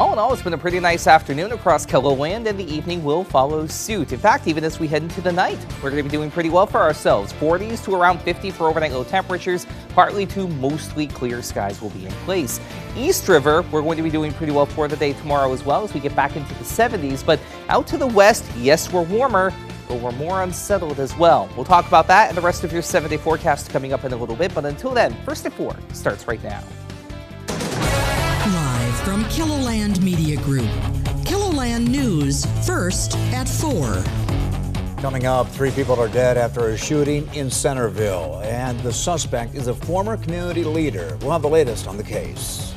All in all, it's been a pretty nice afternoon across KELOLAND, and the evening will follow suit. In fact, even as we head into the night, we're going to be doing pretty well for ourselves. 40s to around 50 for overnight low temperatures, partly to mostly clear skies will be in place. East River, we're going to be doing pretty well for the day tomorrow as well as we get back into the 70s. But out to the west, yes, we're warmer, but we're more unsettled as well. We'll talk about that and the rest of your seven day forecast coming up in a little bit. But until then, First at 4 starts right now. Live from KELOLAND Media Group. KELOLAND News, first at 4. Coming up, three people are dead after a shooting in Centerville, and the suspect is a former community leader. We'll have the latest on the case.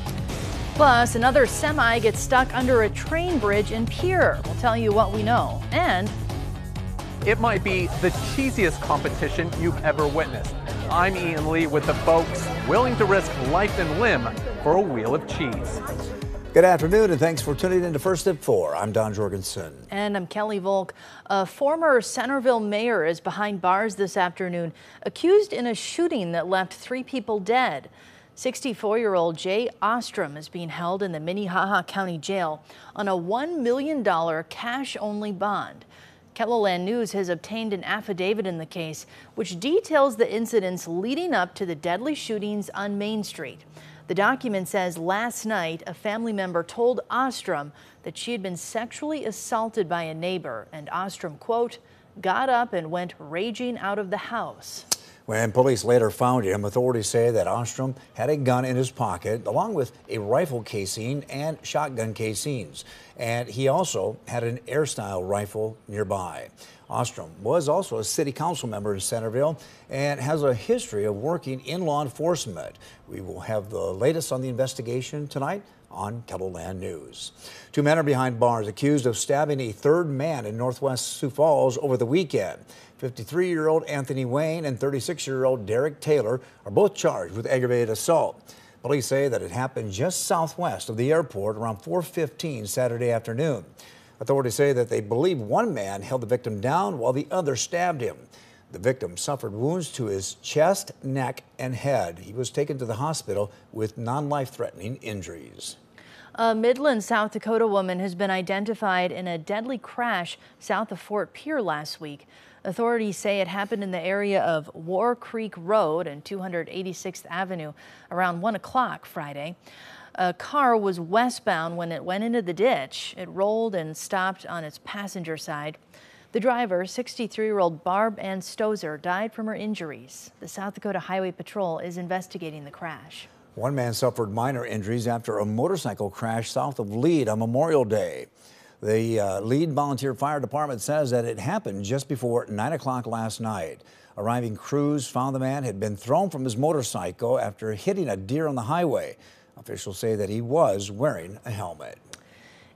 Plus, another semi gets stuck under a train bridge in Pierre. We'll tell you what we know. And it might be the cheesiest competition you've ever witnessed. I'm Ian Lee with the folks willing to risk life and limb for a wheel of cheese. Good afternoon, and thanks for tuning in to First at 4. I'm Don Jorgensen. And I'm Kelly Volk. A former Centerville mayor is behind bars this afternoon, accused in a shooting that left three people dead. 64-year-old Jay Ostrom is being held in the Minnehaha County Jail on a $1 million cash-only bond. KELOLAND News has obtained an affidavit in the case, which details the incidents leading up to the deadly shootings on Main Street. The document says last night a family member told Ostrom that she had been sexually assaulted by a neighbor, and Ostrom, quote, got up and went raging out of the house. When police later found him, authorities say that Ostrom had a gun in his pocket, along with a rifle casing and shotgun casings. And he also had an AR style rifle nearby. Ostrom was also a city council member in Centerville and has a history of working in law enforcement. We will have the latest on the investigation tonight on KELOLAND News. Two men are behind bars accused of stabbing a third man in northwest Sioux Falls over the weekend. 53 year old Anthony Wayne and 36 year old Derek Taylor are both charged with aggravated assault. Police say that it happened just southwest of the airport around 4:15 Saturday afternoon. Authorities say that they believe one man held the victim down while the other stabbed him. The victim suffered wounds to his chest, neck, and head. He was taken to the hospital with non life threatening injuries. A Midland, South Dakota woman has been identified in a deadly crash south of Fort Pierre last week. Authorities say it happened in the area of War Creek Road and 286th Avenue around 1 o'clock Friday. A car was westbound when it went into the ditch. It rolled and stopped on its passenger side. The driver, 63-year-old Barb Ann Stozer, died from her injuries. The South Dakota Highway Patrol is investigating the crash. One man suffered minor injuries after a motorcycle crash south of Lead on Memorial Day. The uh, Lead Volunteer Fire Department says that it happened just before 9 o'clock last night. Arriving crews found the man had been thrown from his motorcycle after hitting a deer on the highway. Officials say that he was wearing a helmet.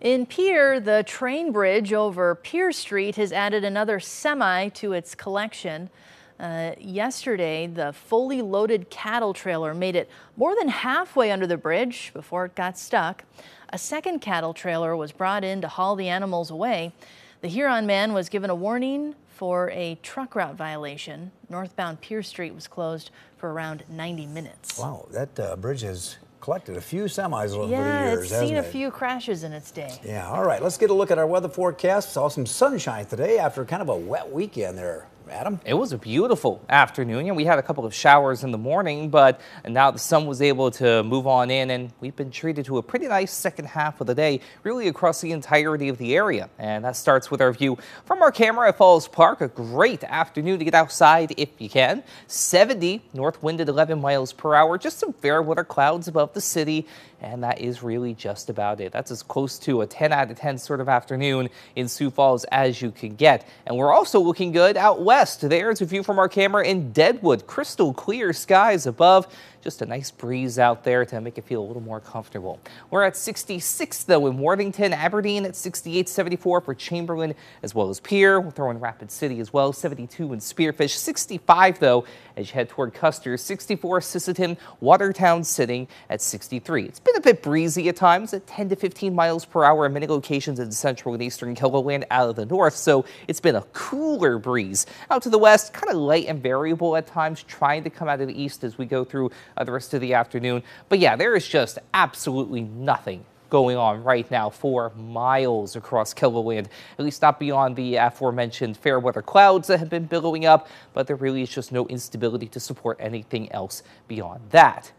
In Pierre, the train bridge over Pierre Street has added another semi to its collection. Uh, yesterday, the fully loaded cattle trailer made it more than halfway under the bridge before it got stuck. A second cattle trailer was brought in to haul the animals away. The Huron man was given a warning for a truck route violation. Northbound Pierre Street was closed for around 90 minutes. Wow, that uh, bridge has collected a few semis over yeah, the years. Yeah, it's seen a it? few crashes in its day. Yeah, all right. Let's get a look at our weather forecast. Saw some sunshine today after kind of a wet weekend there. Adam? It was a beautiful afternoon. Know, we had a couple of showers in the morning, but now the sun was able to move on in, and we've been treated to a pretty nice second half of the day, really across the entirety of the area. And that starts with our view from our camera at Falls Park. A great afternoon to get outside if you can. 70 north wind at 11 miles per hour. Just some fair weather clouds above the city and that is really just about it. That's as close to a 10 out of 10 sort of afternoon in Sioux Falls as you can get. And we're also looking good out west. There's a view from our camera in Deadwood. Crystal clear skies above. Just a nice breeze out there to make it feel a little more comfortable. We're at 66 though in Worthington, Aberdeen at 68, 74 for Chamberlain as well as Pierre. We'll throw in Rapid City as well, 72 in Spearfish, 65 though as you head toward Custer, 64 Sisseton, Watertown sitting at 63. It's been a bit breezy at times at 10 to 15 miles per hour in many locations in central and eastern KELOLAND out of the north, so it's been a cooler breeze. Out to the west, kind of light and variable at times, trying to come out of the east as we go through uh, the rest of the afternoon. But yeah, there is just absolutely nothing going on right now for miles across KELOLAND, at least not beyond the aforementioned fair weather clouds that have been billowing up, but there really is just no instability to support anything else beyond that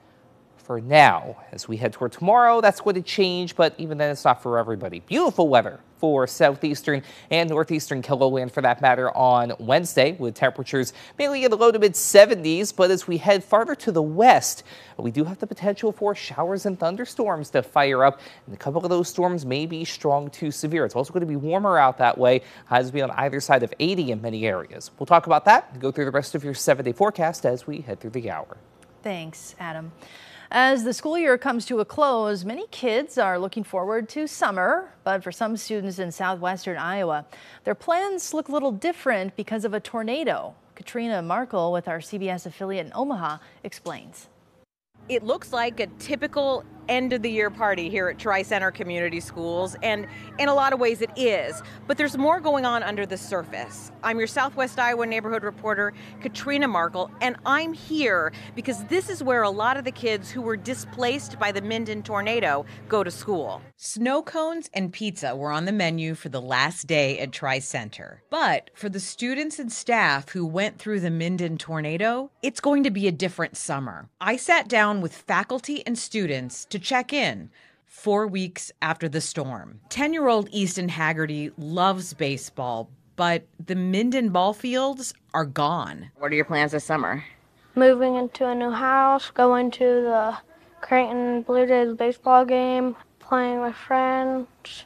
for now. As we head toward tomorrow, that's going to change, but even then, it's not for everybody. Beautiful weather for southeastern and northeastern KELOLAND for that matter on Wednesday, with temperatures mainly in the low to mid 70s. But as we head farther to the west, we do have the potential for showers and thunderstorms to fire up, and a couple of those storms may be strong to severe. It's also going to be warmer out that way, highs will be on either side of 80 in many areas. We'll talk about that and go through the rest of your seven day forecast as we head through the hour. Thanks, Adam. As the school year comes to a close, many kids are looking forward to summer, but for some students in southwestern Iowa, their plans look a little different because of a tornado. Katrina Markle with our CBS affiliate in Omaha explains. It looks like a typical end of the year party here at Tri Center Community Schools, and in a lot of ways it is. But there's more going on under the surface. I'm your Southwest Iowa neighborhood reporter, Katrina Markle, and I'm here because this is where a lot of the kids who were displaced by the Minden tornado go to school. Snow cones and pizza were on the menu for the last day at Tri Center. But for the students and staff who went through the Minden tornado, it's going to be a different summer. I sat down with faculty and students to check in four weeks after the storm. 10 year old Easton Haggerty loves baseball, but the Minden ball fields are gone. What are your plans this summer? Moving into a new house, going to the Creighton Blue Jays baseball game, playing with friends.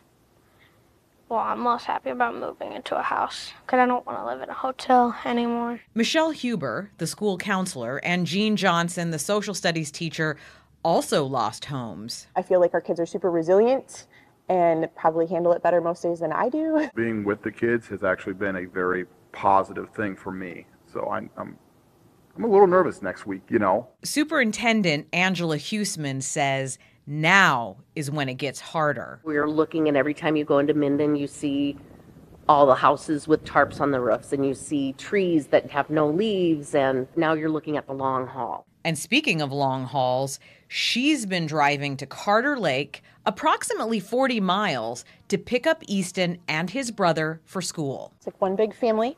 Well, I'm most happy about moving into a house because I don't want to live in a hotel anymore. Michelle Huber, the school counselor, and Jean Johnson, the social studies teacher, also lost homes. I feel like our kids are super resilient and probably handle it better most days than I do. Being with the kids has actually been a very positive thing for me. So I'm, I'm I'm a little nervous next week, you know. Superintendent Angela Huseman says now is when it gets harder. We're looking and every time you go into Minden, you see all the houses with tarps on the roofs and you see trees that have no leaves and now you're looking at the long haul. And speaking of long hauls, she's been driving to Carter Lake, approximately 40 miles, to pick up Easton and his brother for school. It's like one big family.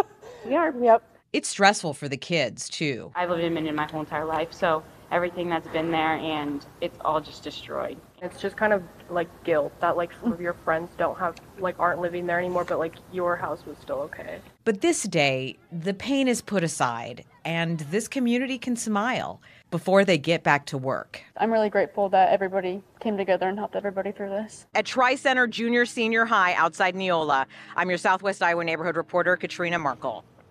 we are, yep. It's stressful for the kids, too. I've lived in Minden my whole entire life, so everything that's been there and it's all just destroyed. It's just kind of like guilt that like some of your friends don't have like aren't living there anymore but like your house was still okay. But this day, the pain is put aside and this community can smile before they get back to work. I'm really grateful that everybody came together and helped everybody through this. At Tri Center Junior Senior High outside Neola, I'm your Southwest Iowa neighborhood reporter Katrina Markle.